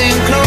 getting close